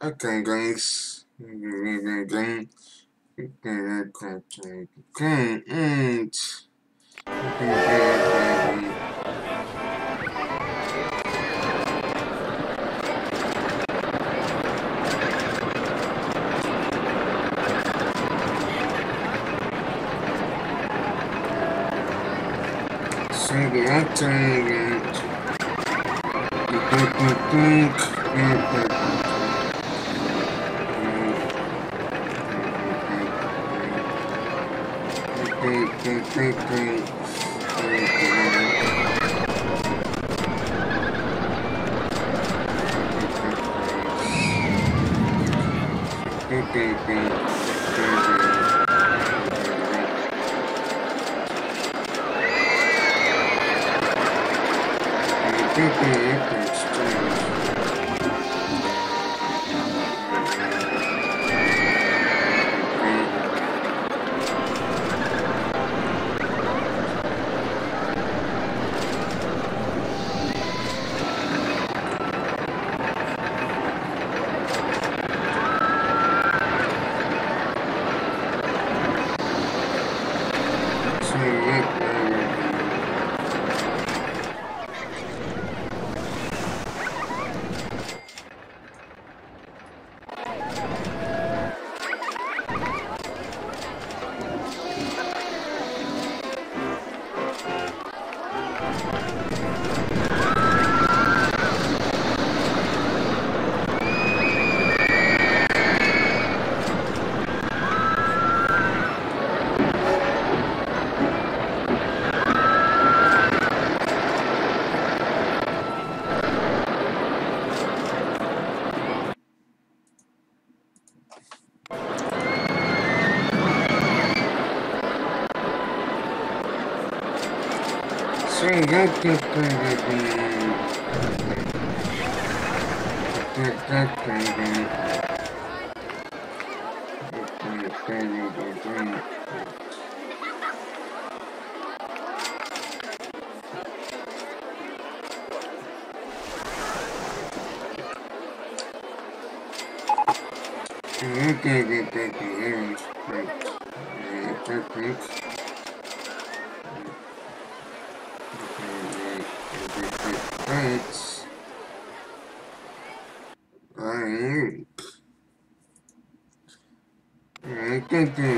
Okay, guys. Akangangs. Thank you. Okay, guys. Thanks. I think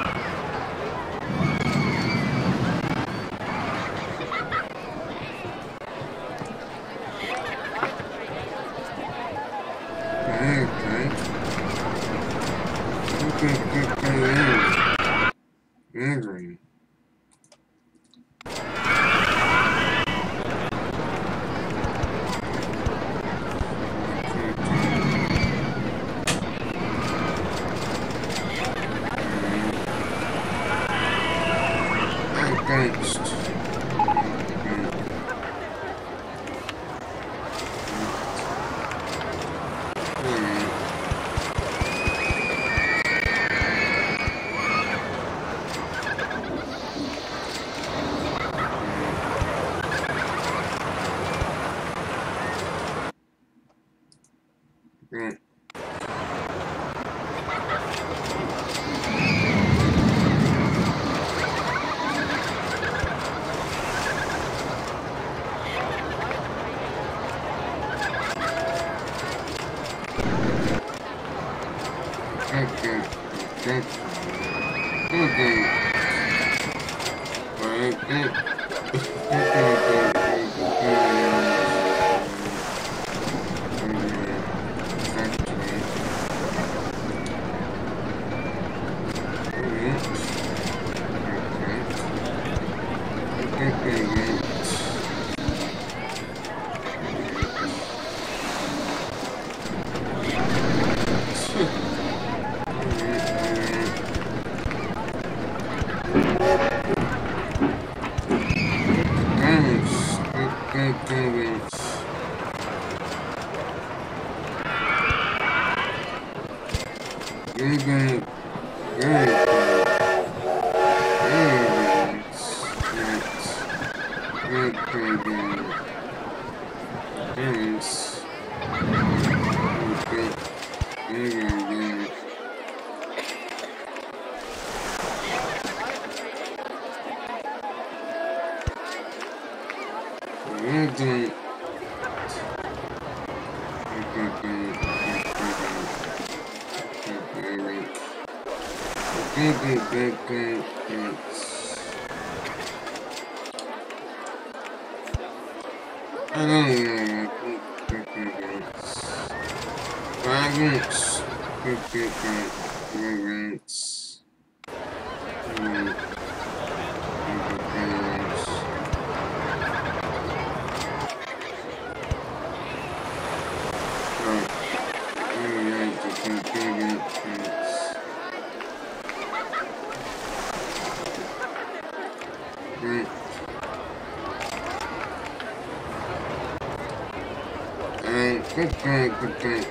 day, good day.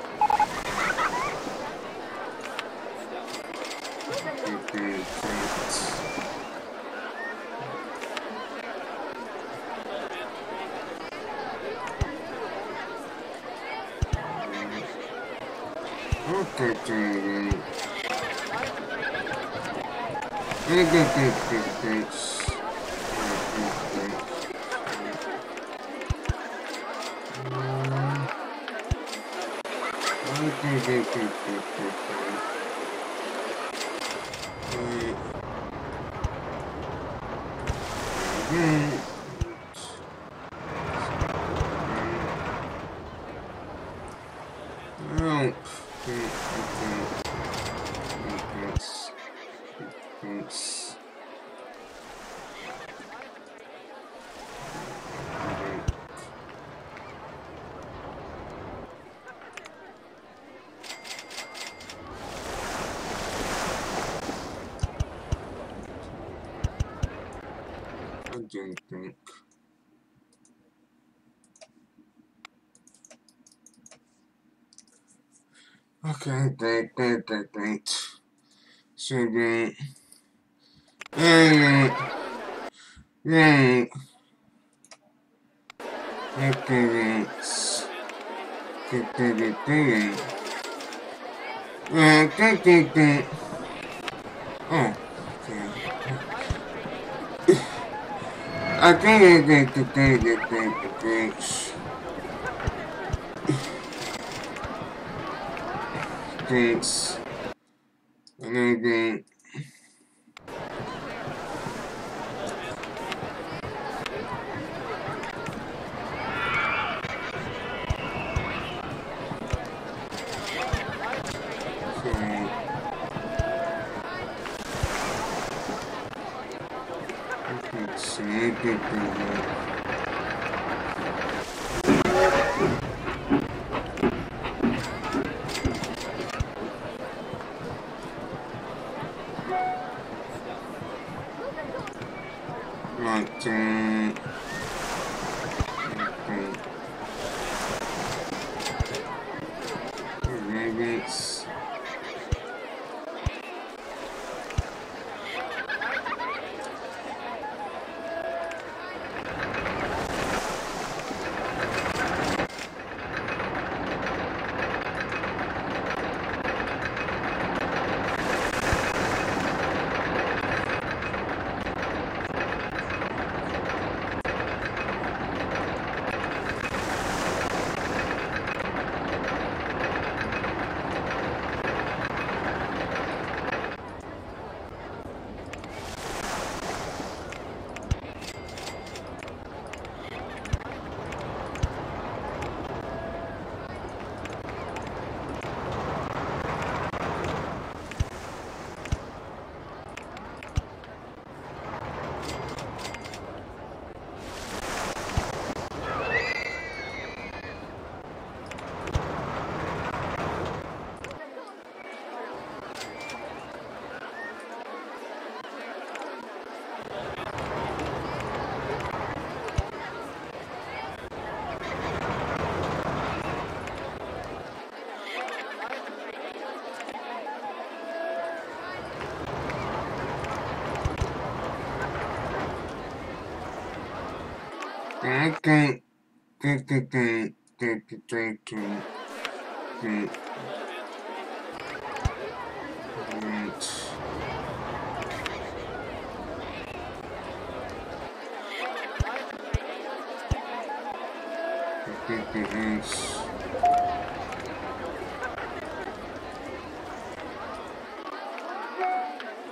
don't think. Okay, great, great, great, great. So great. And, right. Okay, that's good, good, good. Uh, good, good, good. Oh, I think I get the thing, the thing, the things. Thanks. And I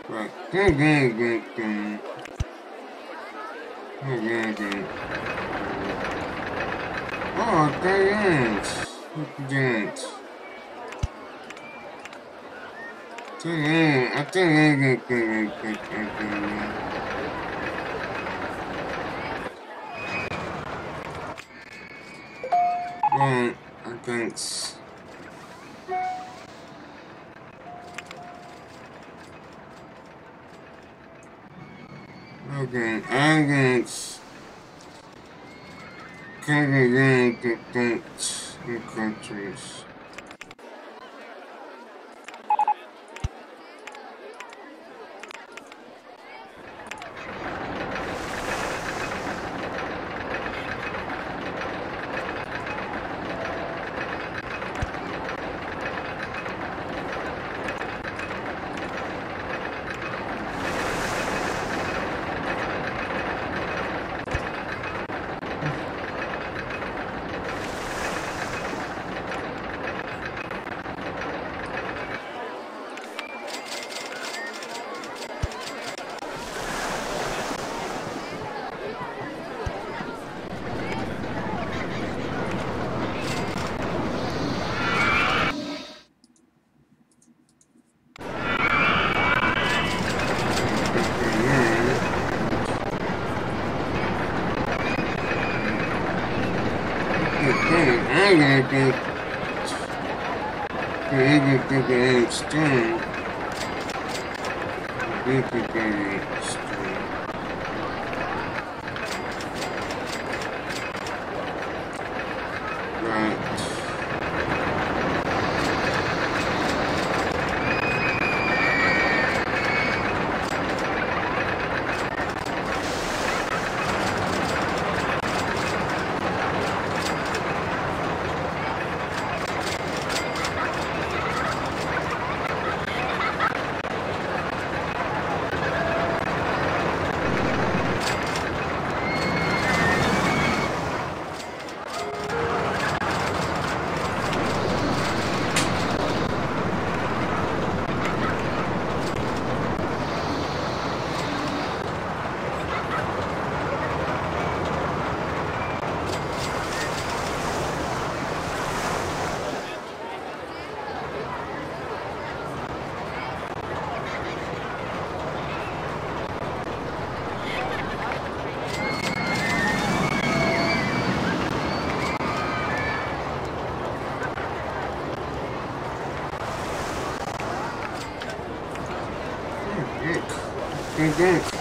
Right. didn't. Didn't. I didn't. didn't, didn't, Right, I think. Okay, I'm Okay. I Kinda gonna countries. Duke dance.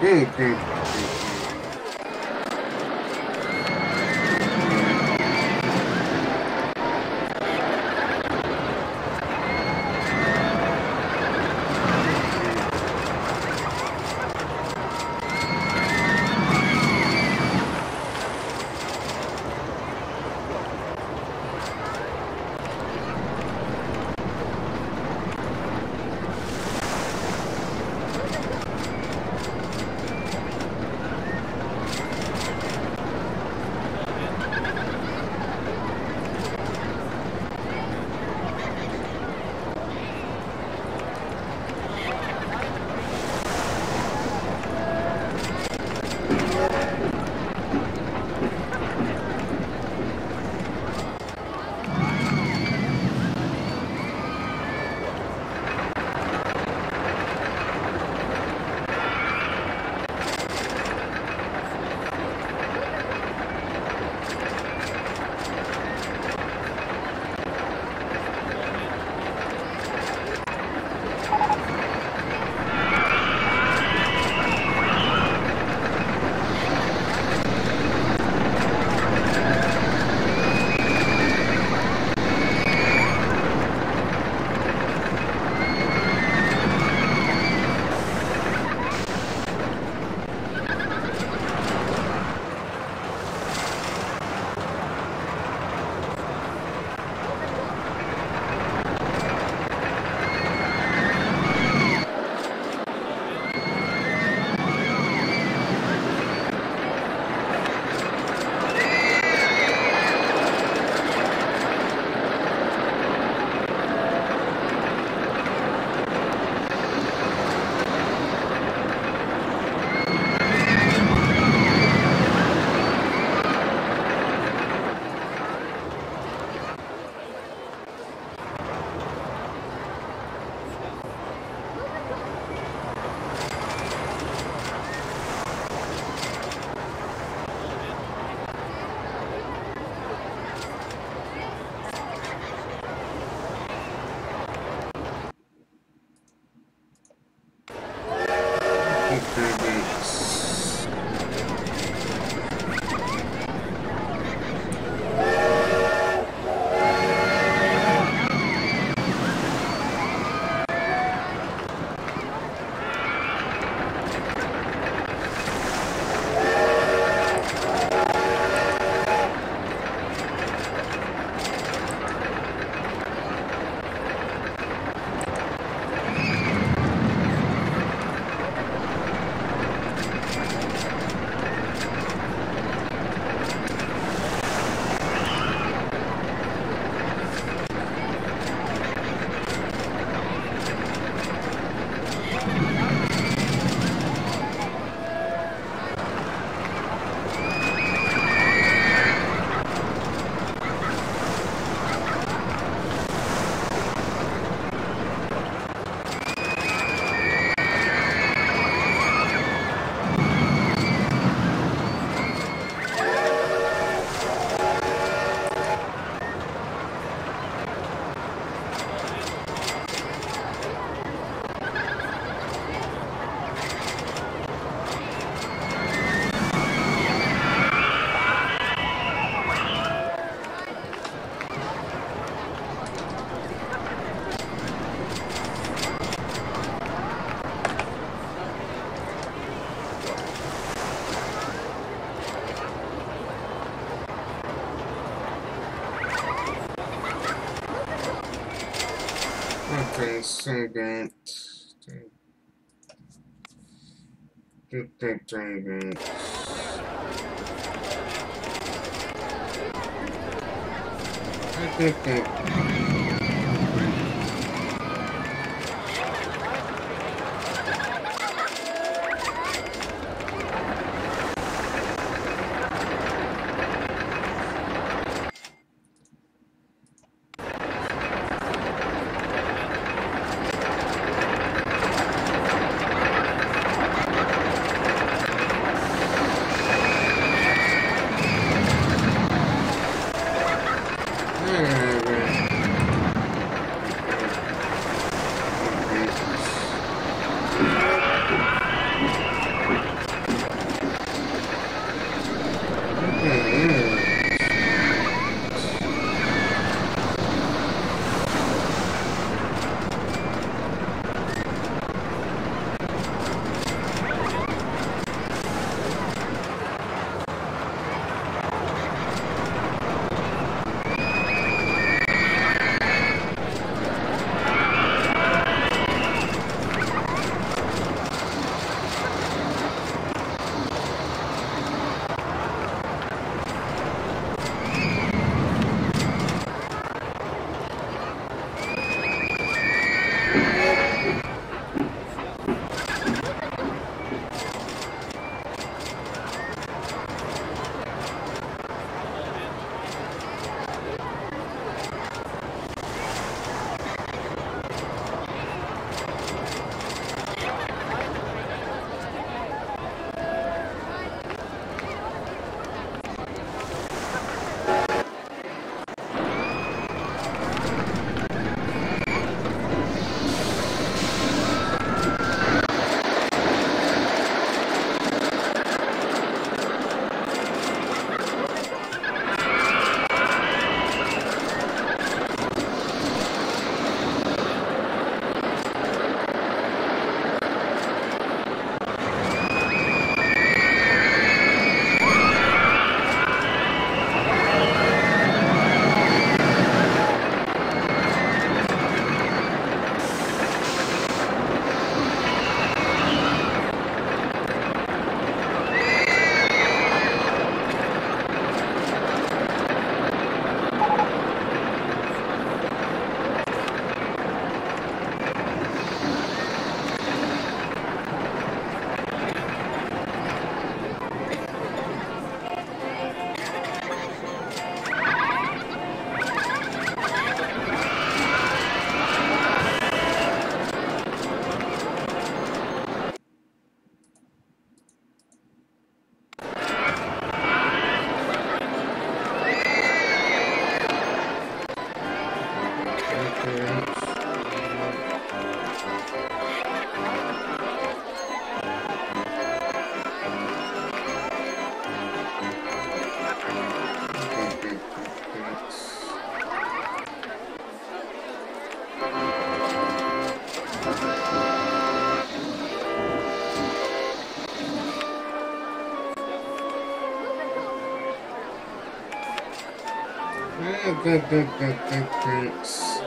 Mm-hmm. second. grant. Take, take, take. Take, take, take. So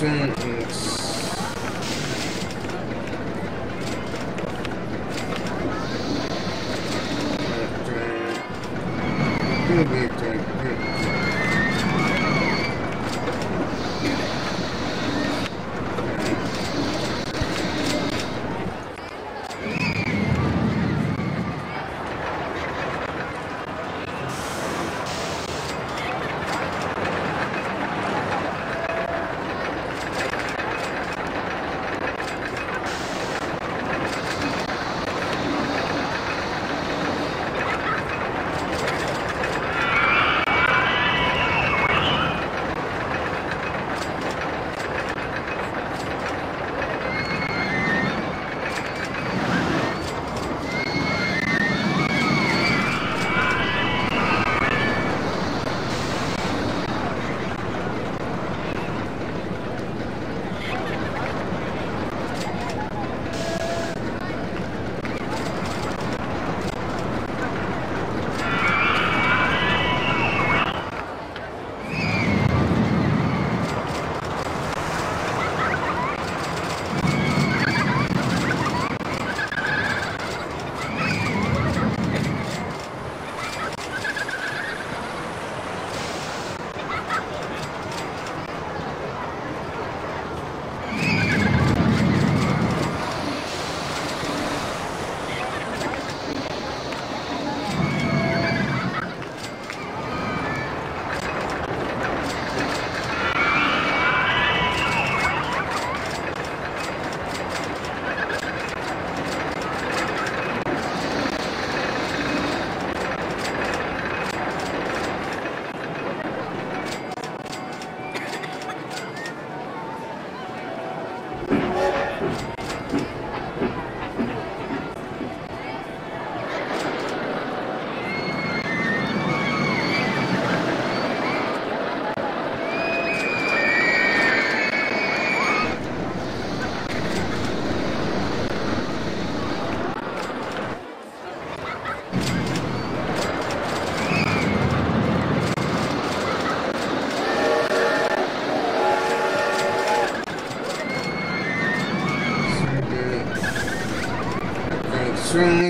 I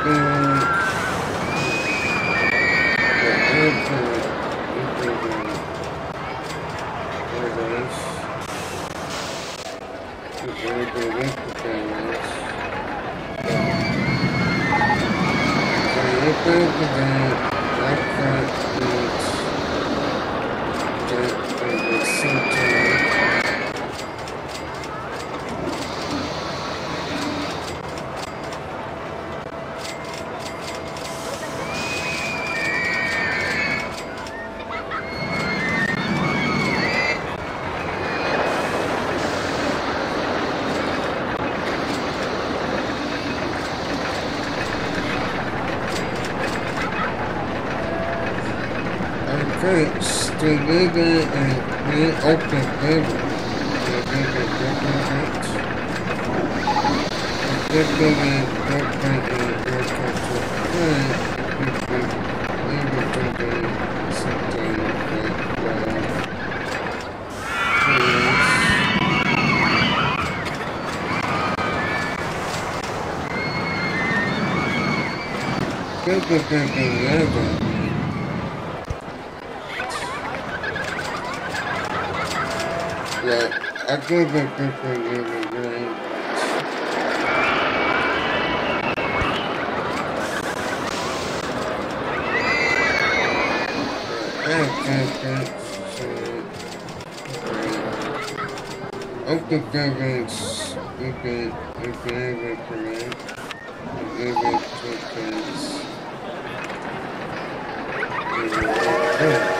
Sometimes Think this. I think that's uh, okay, governments, you can, you can have it for me. You give it to things.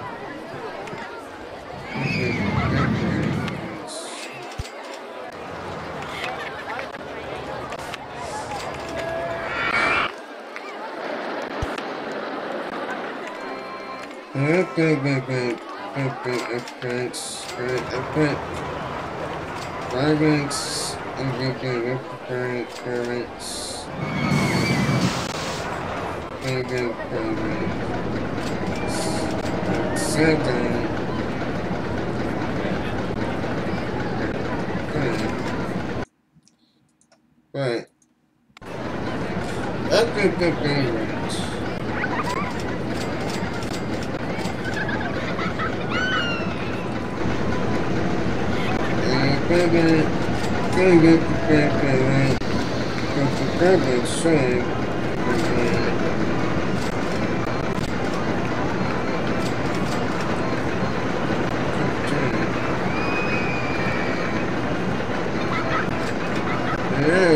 Okay, okay, okay, offense, offense. Violence, okay, okay, parents. Okay, okay. Seven. Okay. Right. Okay, okay, parents. Baby, can get the paper right? But the paper saying,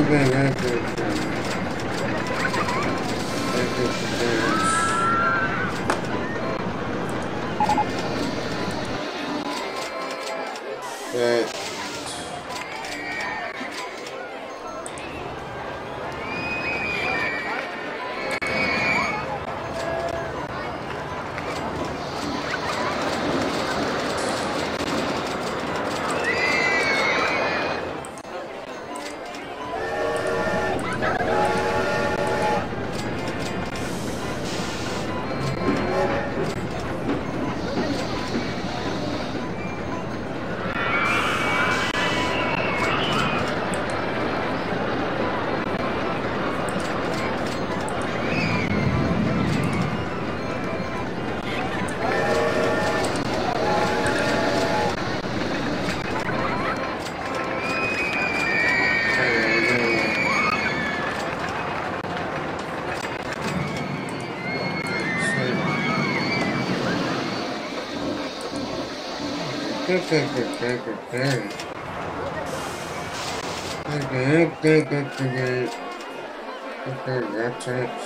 Yeah, okay, that's Okay, that's it.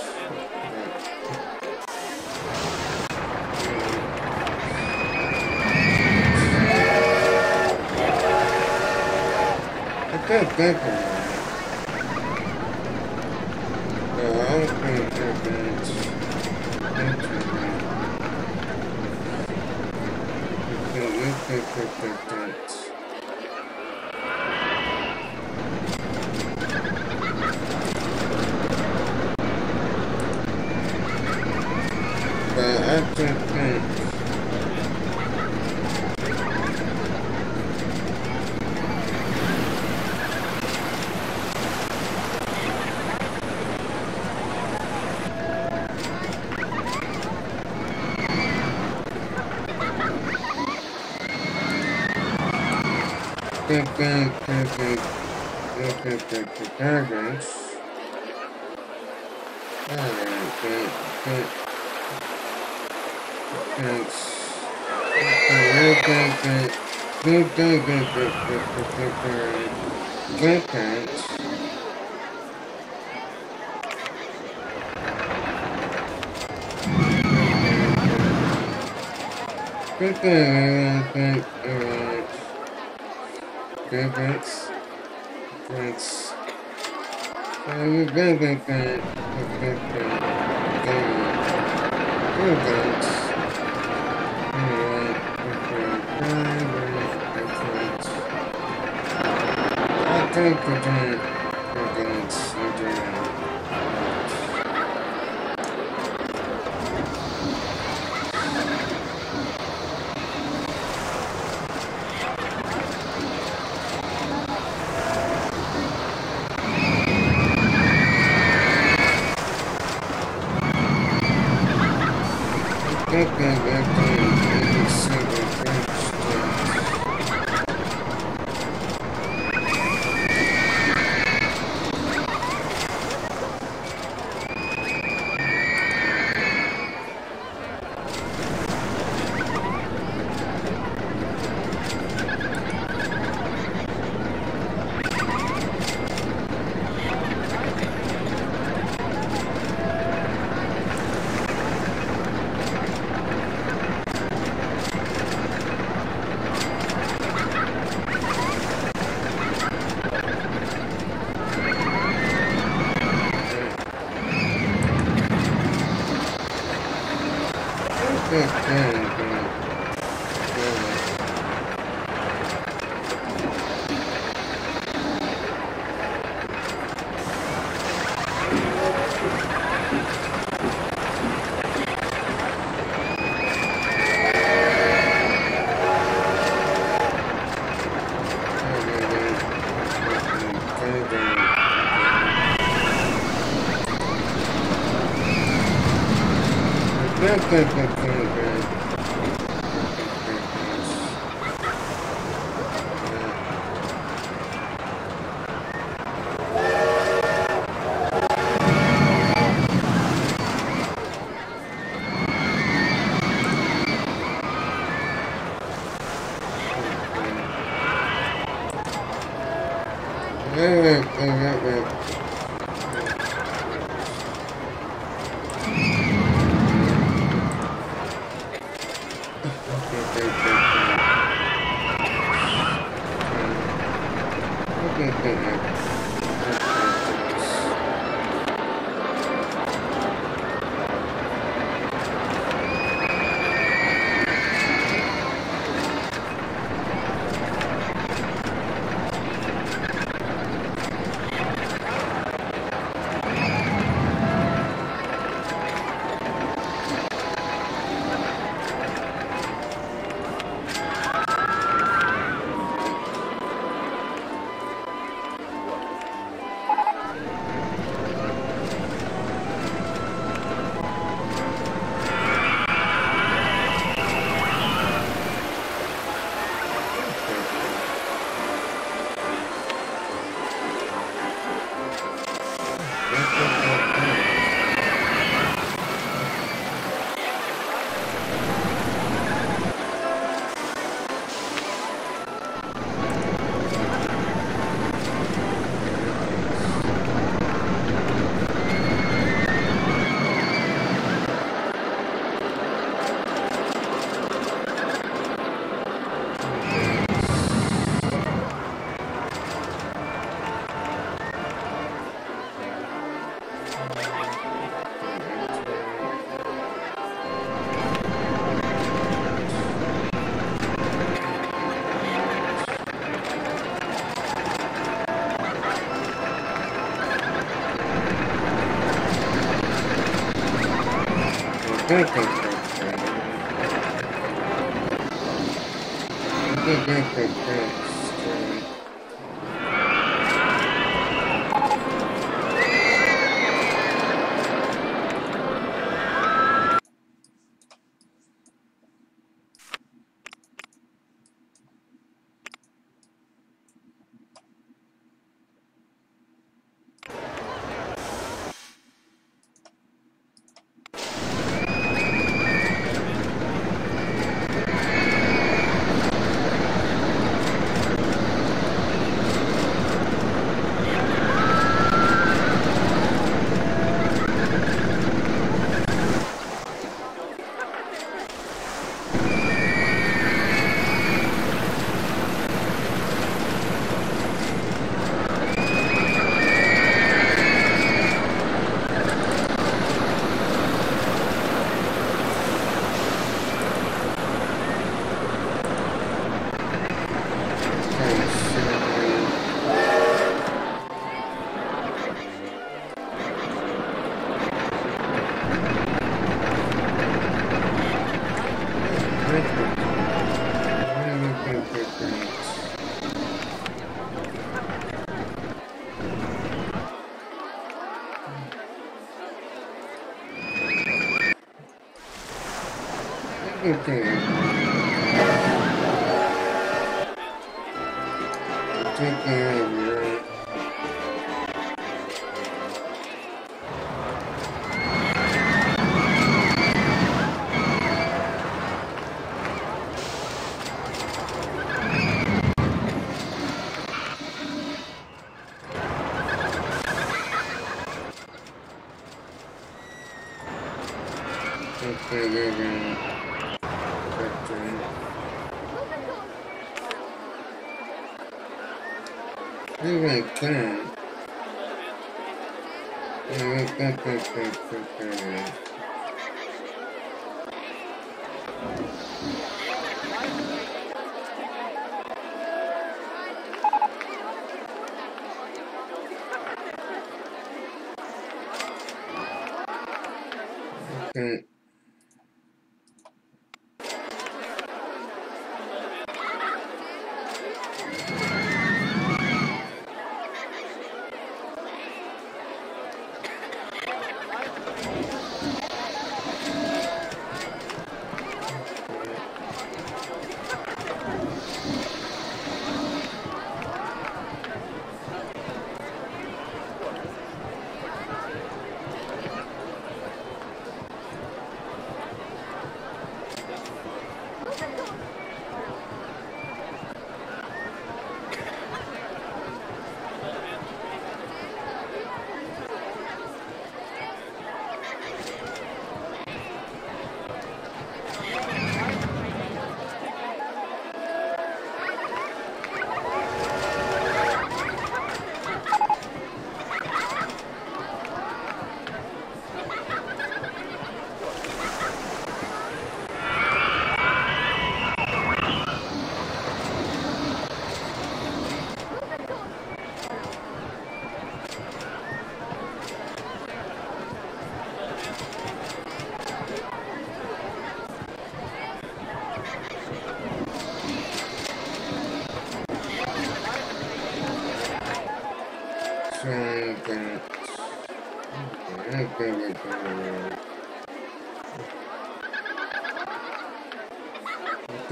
I can't grandparents, their grandparents, grandparents, grandparents, grandparents, grandparents, grandparents. という。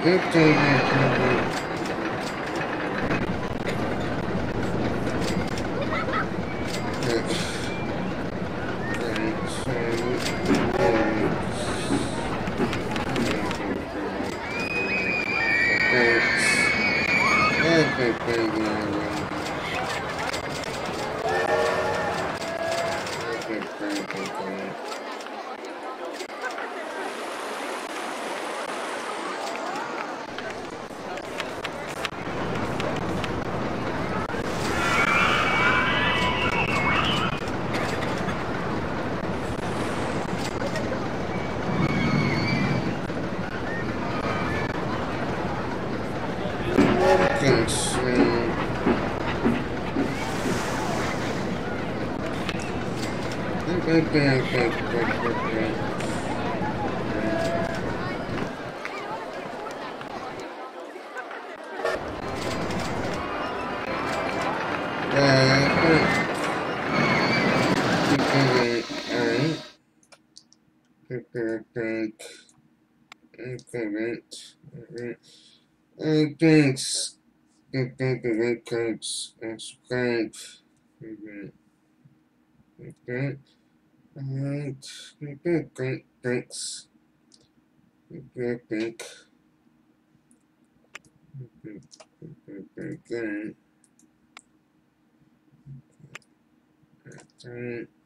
okay, okay, okay. Okay, okay, okay. Okay. Okay, okay, okay, okay. Okay. Okay, okay, okay. Thanks. Okay, okay, okay. Okay, okay, okay, okay, okay. Thanks. Thank you, thanks, and subscribe. Okay. Alright. Okay, great. Thanks. Okay, thank. Okay, okay. Alright.